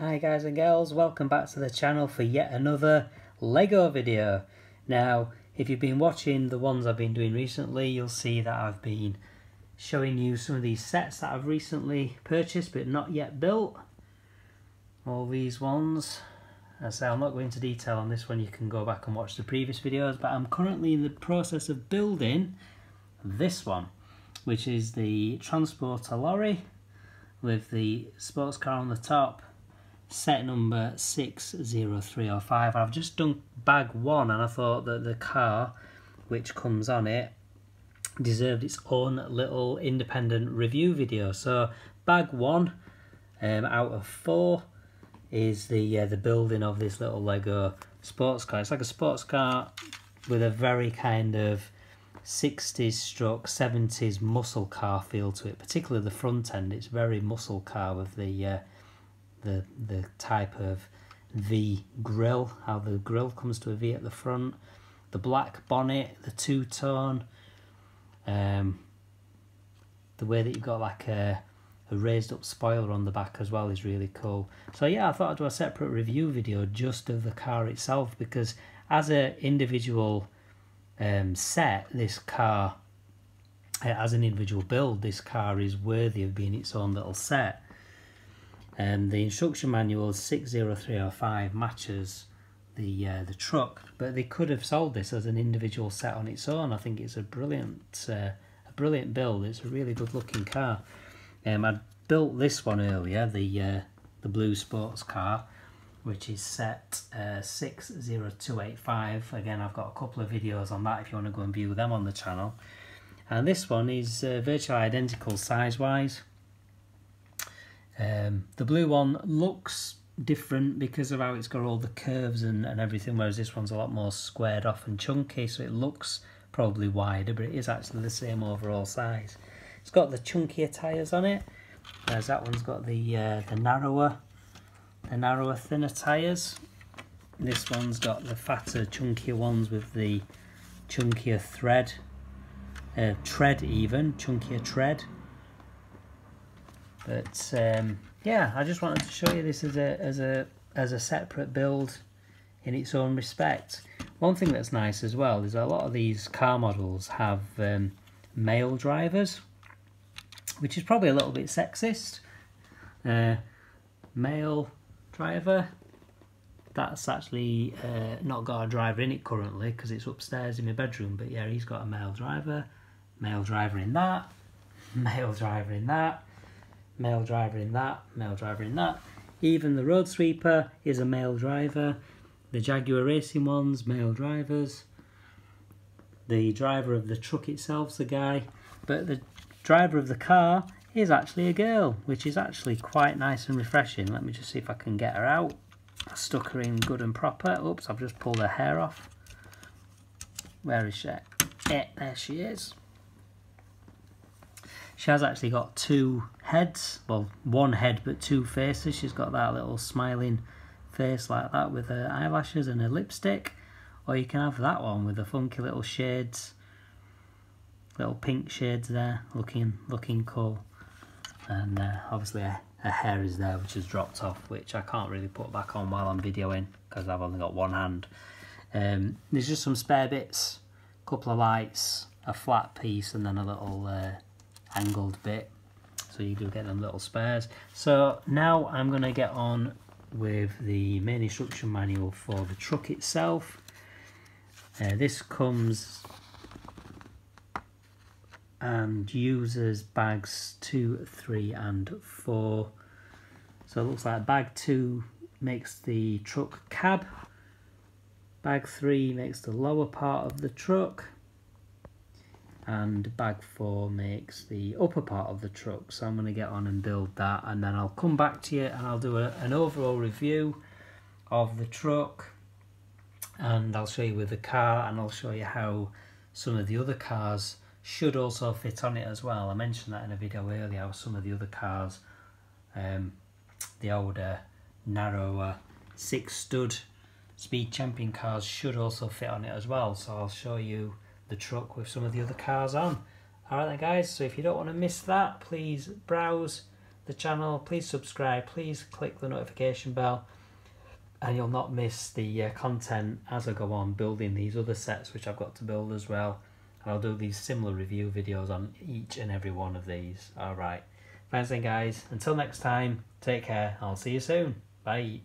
Hi guys and girls, welcome back to the channel for yet another Lego video. Now, if you've been watching the ones I've been doing recently, you'll see that I've been showing you some of these sets that I've recently purchased but not yet built. All these ones. I say, I'm not going into detail on this one, you can go back and watch the previous videos, but I'm currently in the process of building this one, which is the Transporter Lorry with the sports car on the top set number 60305 I've just done bag one and I thought that the car which comes on it deserved its own little independent review video. So bag one um, out of four is the uh, the building of this little Lego sports car. It's like a sports car with a very kind of 60s stroke 70s muscle car feel to it particularly the front end. It's very muscle car with the uh, the the type of V grill how the grill comes to a V at the front the black bonnet the two-tone um, the way that you've got like a, a raised up spoiler on the back as well is really cool so yeah I thought I'd do a separate review video just of the car itself because as an individual um, set, this car, uh, as an individual build, this car is worthy of being its own little set. Um, the instruction manual 60305 matches the uh, the truck, but they could have sold this as an individual set on its own. I think it's a brilliant uh, a brilliant build. It's a really good looking car. Um, I built this one earlier, the uh, the blue sports car, which is set uh, 60285. Again, I've got a couple of videos on that if you want to go and view them on the channel. And this one is uh, virtually identical size-wise. Um, the blue one looks different because of how it's got all the curves and, and everything, whereas this one's a lot more squared off and chunky, so it looks probably wider, but it is actually the same overall size. It's got the chunkier tyres on it, whereas that one's got the, uh, the narrower the narrower, thinner tyres. This one's got the fatter, chunkier ones with the chunkier thread, uh, tread even, chunkier tread. But um, yeah, I just wanted to show you this as a as a as a separate build in its own respect. One thing that's nice as well is a lot of these car models have um, male drivers, which is probably a little bit sexist. Uh, male driver. That's actually uh, not got a driver in it currently because it's upstairs in my bedroom. But yeah, he's got a male driver, male driver in that, male driver in that, male driver in that, male driver in that. Even the road sweeper is a male driver. The Jaguar racing ones, male drivers. The driver of the truck itself's a guy, but the driver of the car is actually a girl, which is actually quite nice and refreshing. Let me just see if I can get her out. I stuck her in good and proper. Oops, I've just pulled her hair off. Where is she? Yeah, there she is. She has actually got two heads. Well, one head but two faces. She's got that little smiling face like that with her eyelashes and her lipstick. Or you can have that one with the funky little shades. Little pink shades there. Looking, looking cool and uh, obviously her, her, hair is there which has dropped off which I can't really put back on while I'm videoing because I've only got one hand. Um, there's just some spare bits, a couple of lights, a flat piece and then a little uh, angled bit so you do get them little spares. So now I'm going to get on with the main instruction manual for the truck itself. Uh, this comes and uses bags 2, 3 and 4. So it looks like bag 2 makes the truck cab, bag 3 makes the lower part of the truck, and bag 4 makes the upper part of the truck. So I'm going to get on and build that and then I'll come back to you and I'll do a, an overall review of the truck and I'll show you with the car and I'll show you how some of the other cars should also fit on it as well. I mentioned that in a video earlier how some of the other cars, um, the older, narrower, six stud speed champion cars should also fit on it as well. So I'll show you the truck with some of the other cars on. Alright then guys, so if you don't want to miss that, please browse the channel, please subscribe, please click the notification bell and you'll not miss the uh, content as I go on building these other sets which I've got to build as well. And I'll do these similar review videos on each and every one of these. Alright, thanks then guys. Until next time, take care. I'll see you soon. Bye.